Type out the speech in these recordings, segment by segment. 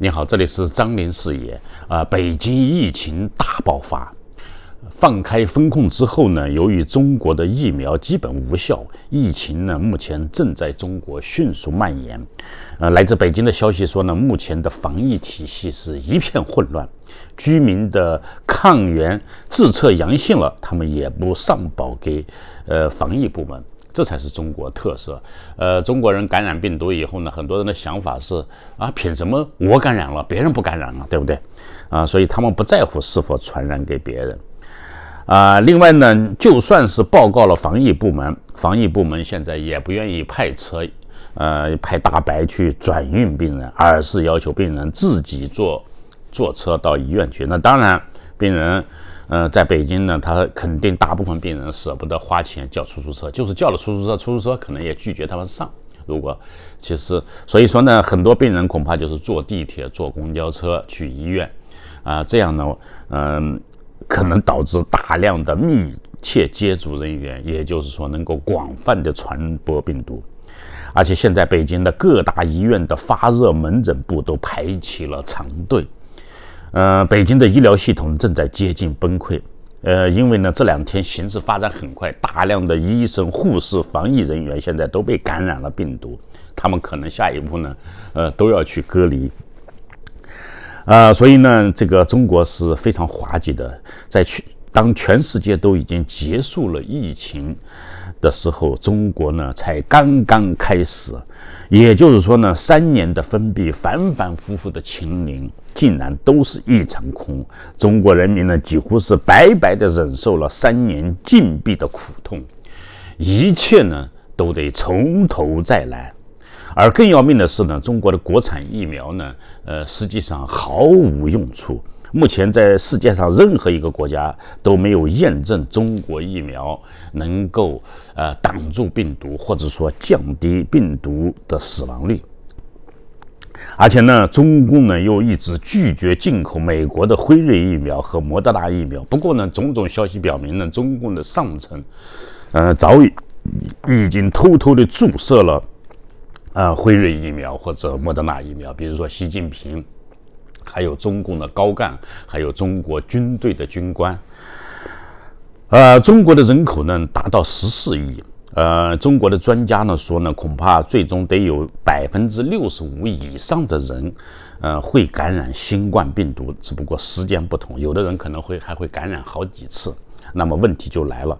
你好，这里是张林视野。啊，北京疫情大爆发，放开封控之后呢，由于中国的疫苗基本无效，疫情呢目前正在中国迅速蔓延。呃，来自北京的消息说呢，目前的防疫体系是一片混乱，居民的抗原自测阳性了，他们也不上报给呃防疫部门。这才是中国特色。呃，中国人感染病毒以后呢，很多人的想法是啊，凭什么我感染了，别人不感染了，对不对？啊，所以他们不在乎是否传染给别人。啊，另外呢，就算是报告了防疫部门，防疫部门现在也不愿意派车，呃，派大白去转运病人，而是要求病人自己坐坐车到医院去。那当然，病人。呃，在北京呢，他肯定大部分病人舍不得花钱叫出租车，就是叫了出租车，出租车可能也拒绝他们上。如果其实，所以说呢，很多病人恐怕就是坐地铁、坐公交车去医院，啊，这样呢，嗯，可能导致大量的密切接触人员，也就是说能够广泛的传播病毒。而且现在北京的各大医院的发热门诊部都排起了长队。呃，北京的医疗系统正在接近崩溃。呃，因为呢，这两天形势发展很快，大量的医生、护士、防疫人员现在都被感染了病毒，他们可能下一步呢，呃，都要去隔离。啊，所以呢，这个中国是非常滑稽的，在去当全世界都已经结束了疫情。的时候，中国呢才刚刚开始，也就是说呢，三年的封闭，反反复复的清零，竟然都是一场空。中国人民呢，几乎是白白的忍受了三年禁闭的苦痛，一切呢都得从头再来。而更要命的是呢，中国的国产疫苗呢，呃，实际上毫无用处。目前在世界上任何一个国家都没有验证中国疫苗能够呃挡住病毒，或者说降低病毒的死亡率。而且呢，中共呢又一直拒绝进口美国的辉瑞疫苗和莫德纳疫苗。不过呢，种种消息表明呢，中共的上层呃早已已经偷偷的注射了啊辉瑞疫苗或者莫德纳疫苗，比如说习近平。还有中共的高干，还有中国军队的军官。呃，中国的人口呢达到十四亿。呃，中国的专家呢说呢，恐怕最终得有百分之六十五以上的人，呃，会感染新冠病毒，只不过时间不同，有的人可能会还会感染好几次。那么问题就来了，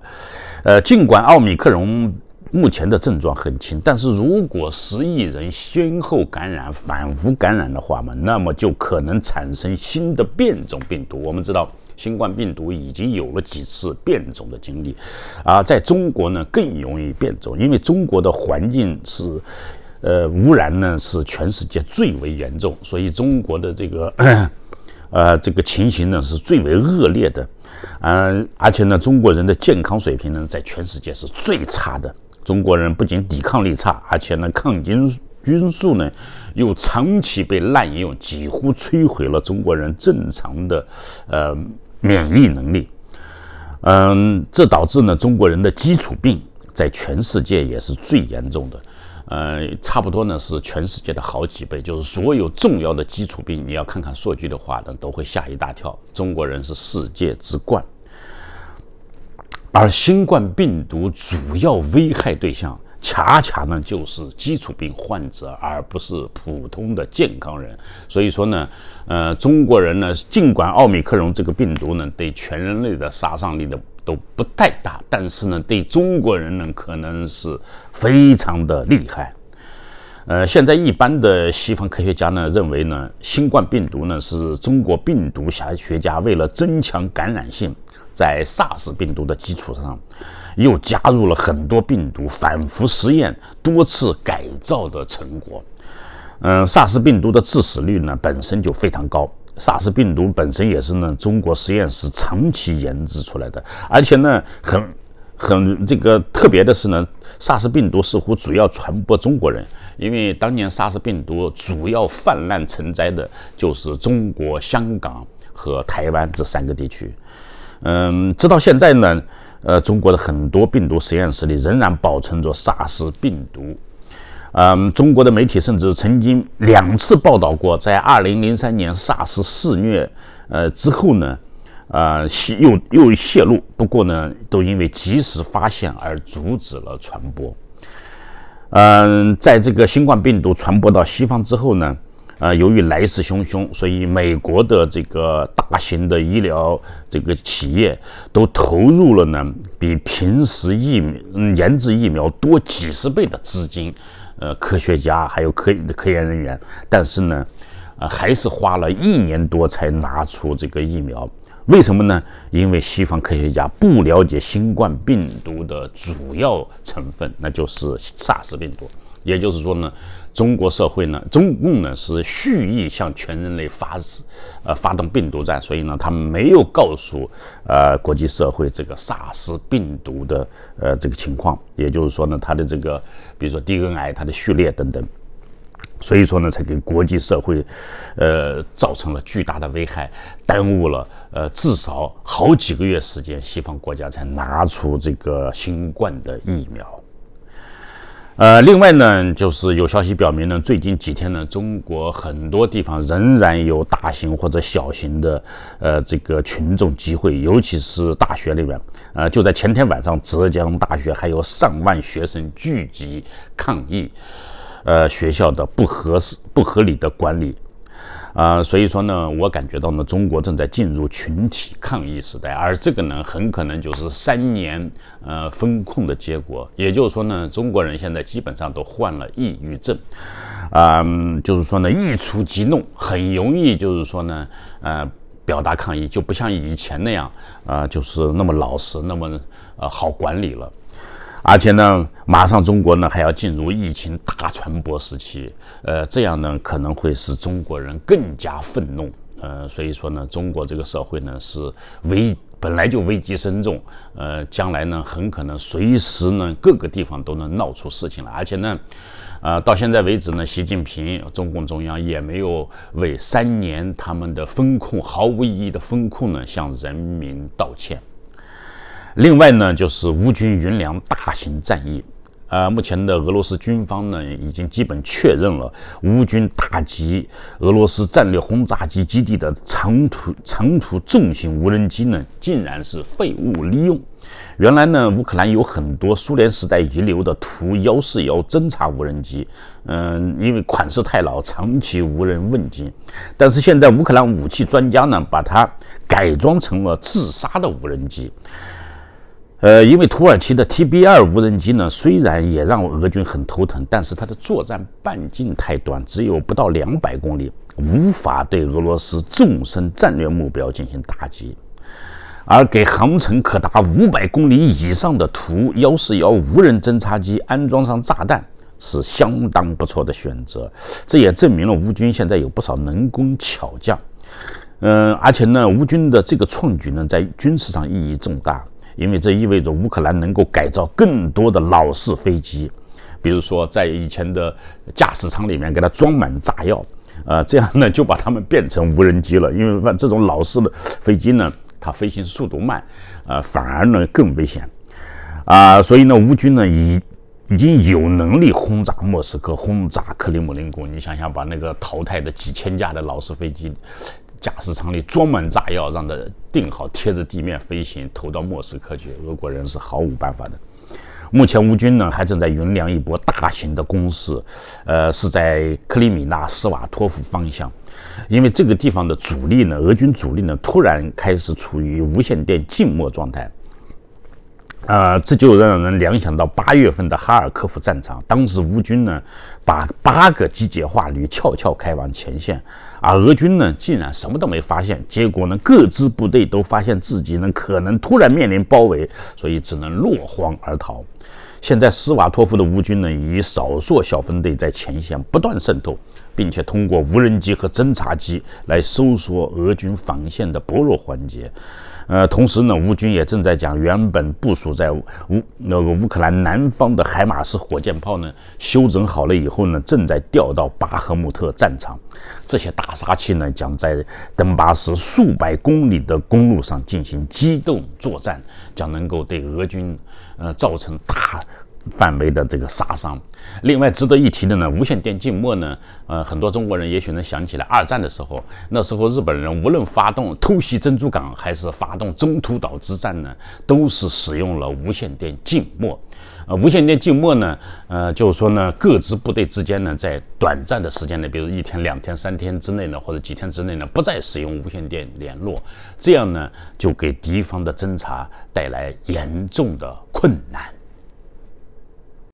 呃，尽管奥密克戎。目前的症状很轻，但是如果十亿人先后感染、反复感染的话嘛，那么就可能产生新的变种病毒。我们知道，新冠病毒已经有了几次变种的经历，啊，在中国呢更容易变种，因为中国的环境是，呃，污染呢是全世界最为严重，所以中国的这个，呃，这个情形呢是最为恶劣的，嗯，而且呢，中国人的健康水平呢在全世界是最差的。中国人不仅抵抗力差，而且呢，抗菌菌素呢又长期被滥用，几乎摧毁了中国人正常的呃免疫能力。嗯，这导致呢，中国人的基础病在全世界也是最严重的。呃，差不多呢是全世界的好几倍，就是所有重要的基础病，你要看看数据的话呢，都会吓一大跳。中国人是世界之冠。而新冠病毒主要危害对象，恰恰呢就是基础病患者，而不是普通的健康人。所以说呢，呃，中国人呢，尽管奥密克戎这个病毒呢对全人类的杀伤力的都不太大，但是呢，对中国人呢可能是非常的厉害。呃，现在一般的西方科学家呢认为呢，新冠病毒呢是中国病毒学学家为了增强感染性，在 SARS 病毒的基础上，又加入了很多病毒，反复实验多次改造的成果。嗯，SARS 病毒的致死率呢本身就非常高，SARS 病毒本身也是呢中国实验室长期研制出来的，而且呢很。很这个特别的是呢，SARS 病毒似乎主要传播中国人，因为当年 SARS 病毒主要泛滥成灾的就是中国香港和台湾这三个地区。嗯，直到现在呢，呃，中国的很多病毒实验室里仍然保存着 SARS 病毒。嗯，中国的媒体甚至曾经两次报道过，在二零零三年 SARS 肆虐呃之后呢，呃，又又泄露，不过呢，都因为及时发现而阻止了传播。嗯，在这个新冠病毒传播到西方之后呢，呃，由于来势汹汹，所以美国的这个大型的医疗这个企业都投入了呢，比平时疫嗯研制疫苗多几十倍的资金，呃，科学家还有科科研人员，但是呢，呃，还是花了一年多才拿出这个疫苗。为什么呢？因为西方科学家不了解新冠病毒的主要成分，那就是 SARS 病毒。也就是说呢，中国社会呢，中共呢是蓄意向全人类发誓，呃，发动病毒战。所以呢，他没有告诉呃国际社会这个 SARS 病毒的呃这个情况。也就是说呢，它的这个，比如说 DNA 它的序列等等。所以说呢，才给国际社会，呃，造成了巨大的危害，耽误了呃至少好几个月时间，西方国家才拿出这个新冠的疫苗。呃，另外呢，就是有消息表明呢，最近几天呢，中国很多地方仍然有大型或者小型的呃这个群众集会，尤其是大学里面，呃，就在前天晚上，浙江大学还有上万学生聚集抗议。呃，学校的不合适、不合理的管理，啊，所以说呢，我感觉到呢，中国正在进入群体抗议时代，而这个呢，很可能就是三年呃风控的结果。也就是说呢，中国人现在基本上都患了抑郁症，啊，就是说呢，一触即怒，很容易就是说呢，呃，表达抗议，就不像以前那样，啊，就是那么老实，那么呃好管理了。而且呢，马上中国呢还要进入疫情大传播时期，呃，这样呢可能会使中国人更加愤怒，呃，所以说呢，中国这个社会呢是危本来就危机深重，呃，将来呢很可能随时呢各个地方都能闹出事情来，而且呢，呃，到现在为止呢，习近平中共中央也没有为三年他们的风控毫无意义的风控呢向人民道歉。另外呢，就是乌军云良大型战役，呃，目前的俄罗斯军方呢已经基本确认了乌军打击俄罗斯战略轰炸机基地的长途长途重型无人机呢，竟然是废物利用。原来呢，乌克兰有很多苏联时代遗留的图幺四幺侦察无人机，嗯，因为款式太老，长期无人问津。但是现在乌克兰武器专家呢，把它改装成了自杀的无人机。呃，因为土耳其的 TB 二无人机呢，虽然也让俄军很头疼，但是它的作战半径太短，只有不到两百公里，无法对俄罗斯纵深战略目标进行打击。而给航程可达五百公里以上的图幺四幺无人侦察机安装上炸弹，是相当不错的选择。这也证明了乌军现在有不少能工巧匠。嗯，而且呢，乌军的这个创举呢，在军事上意义重大。因为这意味着乌克兰能够改造更多的老式飞机，比如说在以前的驾驶舱里面给它装满炸药，呃，这样呢就把它们变成无人机了。因为这种老式的飞机呢，它飞行速度慢，呃，反而呢更危险，啊，所以呢，乌军呢已已经有能力轰炸莫斯科、轰炸克里姆林宫。你想想，把那个淘汰的几千架的老式飞机。驾驶舱里装满炸药，让它定好，贴着地面飞行，投到莫斯科去。俄国人是毫无办法的。目前乌军呢还正在酝酿一波大型的攻势，呃，是在克里米纳斯瓦托夫方向，因为这个地方的主力呢，俄军主力呢突然开始处于无线电静默状态。啊，这就让人联想到八月份的哈尔科夫战场，当时乌军呢把八个机械化旅悄悄开往前线，而俄军呢竟然什么都没发现，结果呢各支部队都发现自己呢可能突然面临包围，所以只能落荒而逃。现在斯瓦托夫的乌军呢以少数小分队在前线不断渗透，并且通过无人机和侦察机来搜索俄军防线的薄弱环节。呃，同时呢，乌军也正在将原本部署在乌那个乌克兰南方的海马斯火箭炮呢修整好了以后呢，正在调到巴赫穆特战场。这些大杀器呢，将在登巴斯数百公里的公路上进行机动作战，将能够对俄军呃造成大范围的这个杀伤。另外值得一提的呢，无线电静默呢，呃，很多中国人也许能想起来，二战的时候，那时候日本人无论发动偷袭珍珠港，还是发动中途岛之战呢，都是使用了无线电静默。呃，无线电静默呢，呃，就是说呢，各支部队之间呢，在短暂的时间内，比如一天、两天、三天之内呢，或者几天之内呢，不再使用无线电联络，这样呢，就给敌方的侦察带来严重的困难。